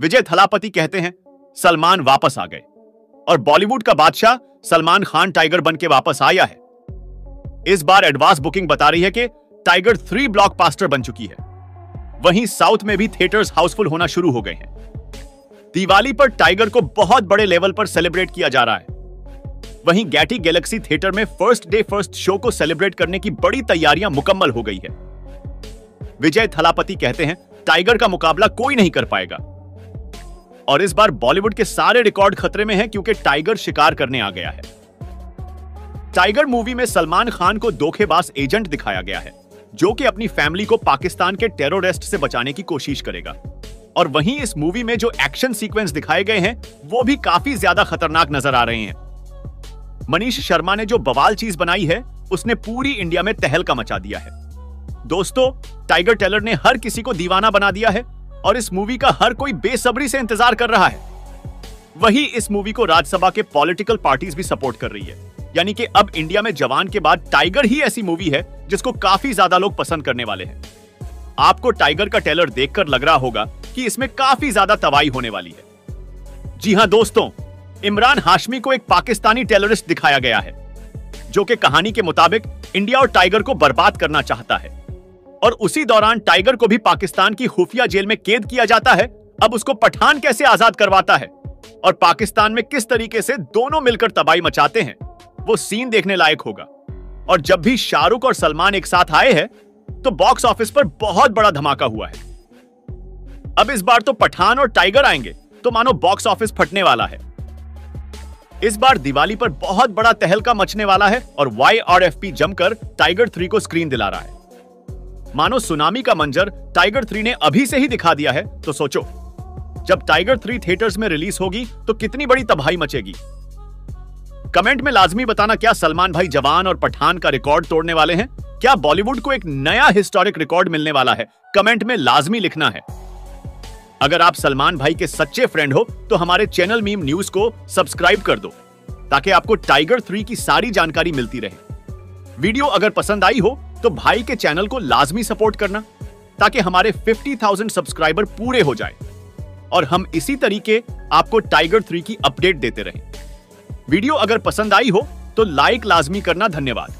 विजय थलापति कहते हैं, सलमान वापस आ गए। और बॉलीवुड का बादशाह सलमान खान टाइगर बन के वापस आया है। इस बार एडवांस बुकिंग बता रही है कि टाइगर थ्री ब्लॉकबास्टर बन चुकी है। वहीं साउथ में भी थिएटर्स हाउसफुल होना शुरू हो गए हैं। दिवाली पर टाइगर को बहुत बड़े लेवल पर सेलिब्रेट किया जा रहा है। वहीं गैटी गैलेक्सी थिएटर में फ़र्स्ट डे फ़र्स्ट शो को सेलिब्रेट करने की बड़ी तैयारियाँ मुकम्मल हो गई है। विजय थलापति कहते हैं, टाइगर का मुकाबला कोई नहीं कर पाएगा। और इस बार बॉलीवुड के सारे रिकॉर्ड खतरे में हैं क्योंकि टाइगर शिकार करने आ गया है। टाइगर मूवी में सलमान खान को धोखेबाज एजेंट दिखाया गया है, जो कि अपनी फैमिली को पाकिस्तान के टेरोरिस्ट से बचाने की कोशिश करेगा। और वहीं इस मूवी में जो एक्शन सीक्वेंस दिखाए गए हैं, वो भी काफ़ी ज़्यादा खतरनाक नज़र आ रहे हैं। मनीष शर्मा ने जो बवाल चीज़ बनाई है, उसने पूरी इंडिया में तहलका मचा दिया है। दोस्तों, टाइगर टेलर ने हर किसी को दीवाना बना दिया है और इस मूवी का हर कोई बेसब्री से इंतज़ार कर रहा है। वही इस मूवी को राज्यसभा के पॉलिटिकल पार्टीज़ भी सपोर्ट कर रही है। यानी कि अब इंडिया में जवान के बाद टाइगर ही ऐसी मूवी है, जिसको काफ़ी ज़्यादा लोग पसंद करने वाले हैं। आपको टाइगर का टेलर देखकर लग रहा होगा कि इसमें काफ़ी ज़्यादा तबाही होने वाली है। जी हाँ दोस्तों, इमरान हाशमी को एक पाकिस्तानी टेररिस्ट दिखाया गया है, जो कि कहानी के मुताबिक इंडिया और टाइगर को बर्बाद करना चाहता है। और उसी दौरान टाइगर को भी पाकिस्तान की खुफिया जेल में कैद किया जाता है। अब उसको पठान कैसे आज़ाद करवाता है? और पाकिस्तान में किस तरीके से दोनों मिलकर तबाही मचाते हैं? वो सीन देखने लायक होगा। और जब भी शाहरुख और सलमान एक साथ आए हैं तो बॉक्स ऑफ़िस पर बहुत बड़ा धमाका हुआ है। अब इस बार तो पठान और टाइगर आएँगे तो मानो बॉक्स ऑफ़िस फटने वाला है। इस बार दिवाली पर बहुत बड़ा तहलका मचने वाला है और वाई आर एफ़ पी जमकर टाइगर थ्री को स्क्रीन दिला रहा है। मानो सुनामी का मंजर टाइगर थ्री ने अभी से ही दिखा दिया है तो सोचो। जब टाइगर थ्री थिएटर्स में रिलीज़ होगी तो कितनी बड़ी तबाही मचेगी। कमेंट में लाजमी बताना क्या सलमान भाई जवान और पठान का रिकॉर्ड तोड़ने वाले हैं? क्या बॉलीवुड को एक नया हिस्टोरिक रिकॉर्ड मिलने वाला है? कमेंट में लाजमी लिखना है। अगर आप सलमान भाई के सच्चे फ्रेंड हो तो हमारे चैनल मीम न्यूज़ को सब्सक्राइब कर दो, ताकि आपको टाइगर थ्री की सारी जानकारी मिलती रहे। वीडियो अगर पसंद आई हो तो भाई के चैनल को लाजमी सपोर्ट करना ताकि हमारे 50,000 सब्सक्राइबर पूरे हो जाए। और हम इसी तरीके आपको टाइगर थ्री की अपडेट देते रहें। वीडियो अगर पसंद आई हो तो लाइक लाजमी करना धन्यवाद।